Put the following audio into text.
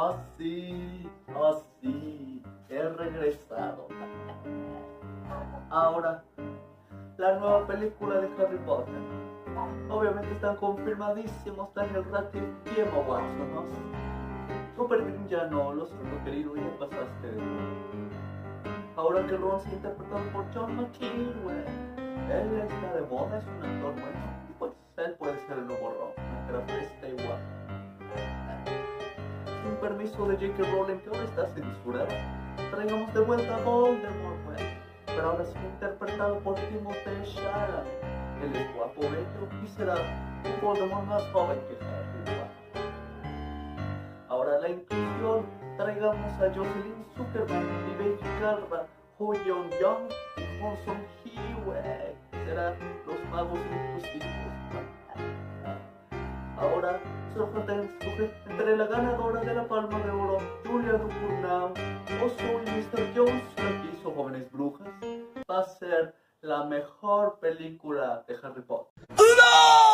Oh sí, oh sí, he regresado. Ahora, la nueva película de Harry Potter. Obviamente están confirmadísimos Daniel Radcliffe y Emma Watson, ¿no? Super Green ya no, lo siento querido, ya pasaste de Ahora que Ron se interpretado por John McKean, güey. Él está de moda, es un actor bueno. Y pues él puede ser el nuevo Ron, una permiso de J.K. Rowling, que ahora está censurada, traigamos de vuelta a Voldemort. Pero ahora será interpretado por Timothée Chalamet. Él es guapo, bello y será un Voldemort más joven que Harry, Ahora la inclusión, traigamos a Jocelyn Zuckerman y Becky Carra, Ho Young Young y Hong Song Hee. Serán los magos inclusivos. Entre la ganadora de la Palma de Oro, Julia Ducournau, o soy Mr. Jones, la que hizo Jóvenes Brujas, va a ser la mejor película de Harry Potter. ¡No!